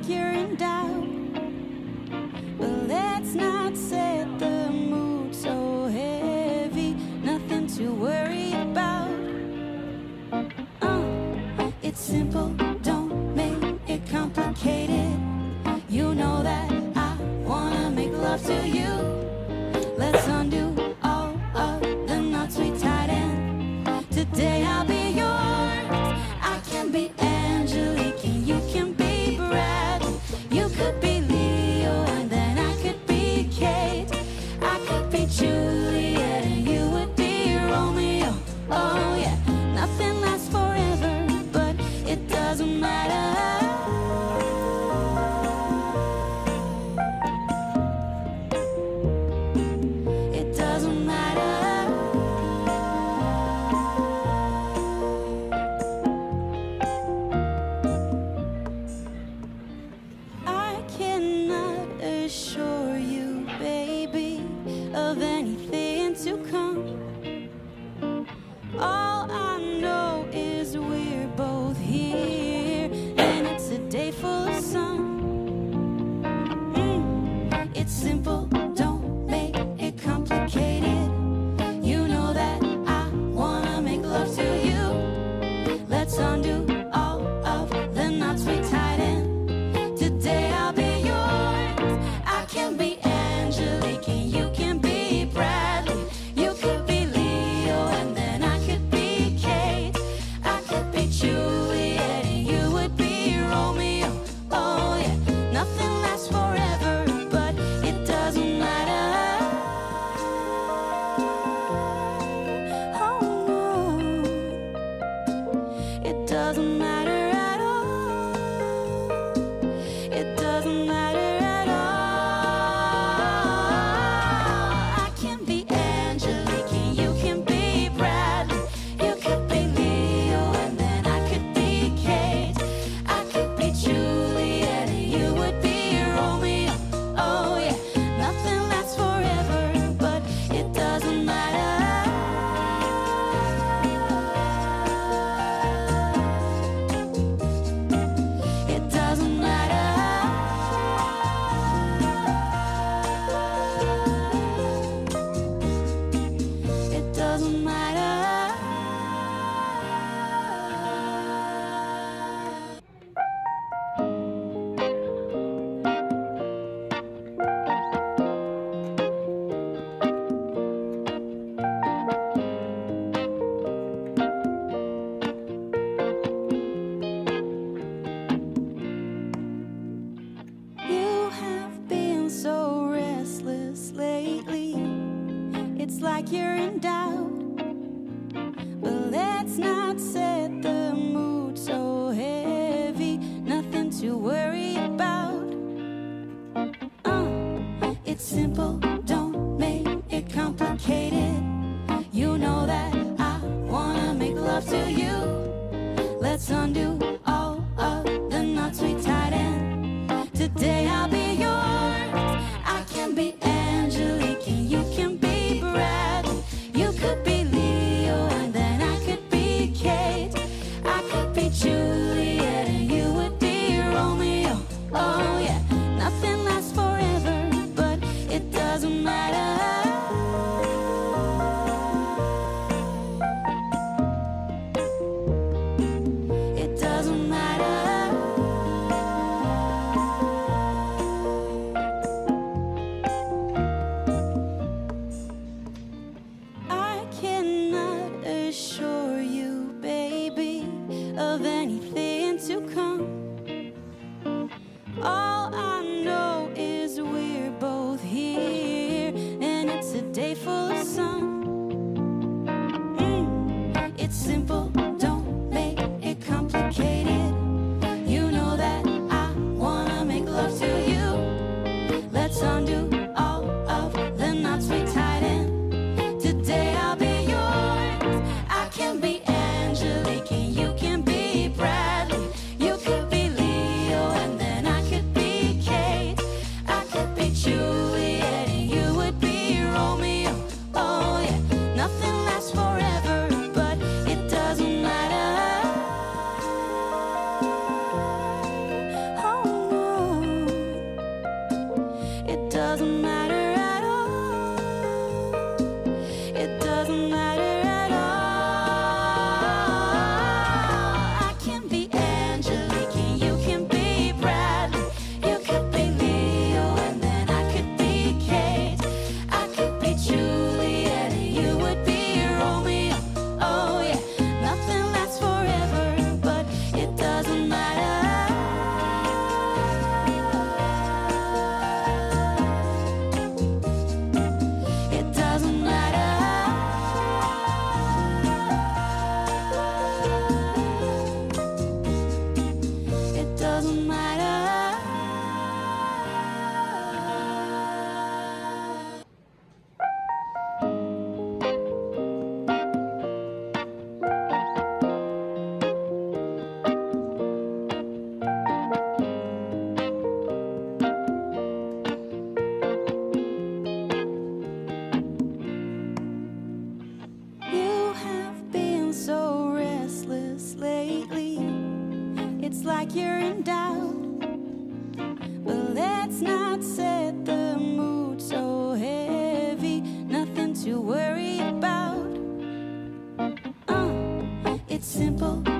like you're in doubt. But let's not set the mood so heavy, nothing to worry about. Uh, it's simple. not say like you're in doubt. But let's not set the mood so heavy, nothing to worry about. Uh, it's simple.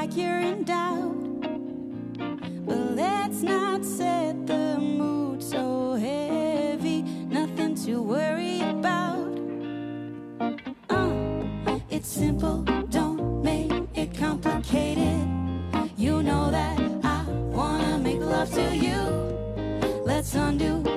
like you're in doubt. But let's not set the mood so heavy, nothing to worry about. Uh, it's simple, don't make it complicated. You know that I wanna make love to you. Let's undo